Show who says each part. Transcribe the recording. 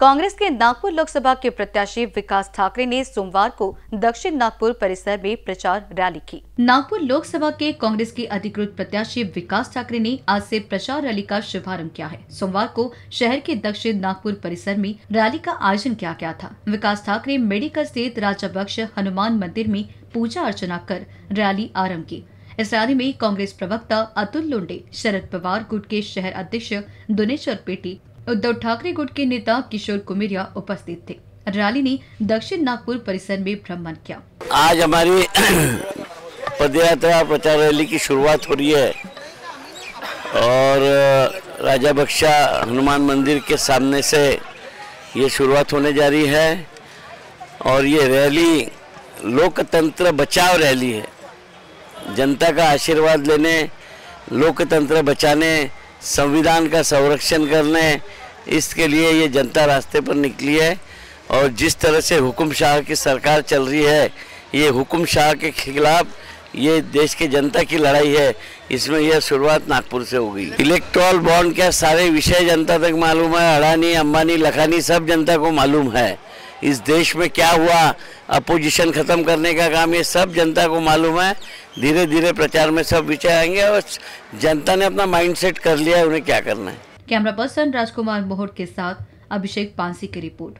Speaker 1: कांग्रेस के नागपुर लोकसभा के प्रत्याशी विकास ठाकरे ने सोमवार को दक्षिण नागपुर परिसर में प्रचार रैली की। नागपुर लोकसभा के कांग्रेस के अधिकृत प्रत्याशी विकास ठाकरे ने आज से प्रचार रैली का शुभारंभ किया है। सोमवार को शहर के दक्षिण नागपुर परिसर में रैली का आयोजन किया गया था। विकास ठाकरे मेडिकल स्थित राजा बख्श हनुमान मंदिर में पूजा अर्चना कर रैली आरंभ की। इस रैली में कांग्रेस प्रवक्ता अतुल लोंडे, शरद पवार गुट के शहर अध्यक्ष दुनेश्वर पेटी उद्धव ठाकरे गुट के नेता किशोर कुमेरिया उपस्थित थे। रैली ने दक्षिण नागपुर परिसर में भ्रमण किया।
Speaker 2: आज हमारी पदयात्रा प्रचार रैली की शुरुआत हो रही है और राजा बख्शा हनुमान मंदिर के सामने से ये शुरुआत होने जा रही है और ये रैली लोकतंत्र बचाव रैली है। जनता का आशीर्वाद लेने, लोकतंत्र बचाने संविधान का संरक्षण करने इसके लिए ये जनता रास्ते पर निकली है और जिस तरह से हुकुम शाह की सरकार चल रही है, ये हुकुम शाह के खिलाफ ये देश के जनता की लड़ाई है। इसमें यह शुरुआत नागपुर से हो गई। इलेक्ट्रॉल बॉन्ड क्या सारे विषय जनता तक मालूम है? अडानी, अंबानी, लखानी सब जनता को मालूम है। इस देश में क्या हुआ? अपोजिशन खत्म करने का काम ये सब जनता को मालूम है। धीरे धीरे प्रचार में सब विचार आएँगे और जनता ने अपना माइंडसेट कर लिया है, उन्हें क्या करना है?
Speaker 1: कैमरा पर्सन राजकुमार मोहट के साथ अभिषेक पांसी की रिपोर्ट।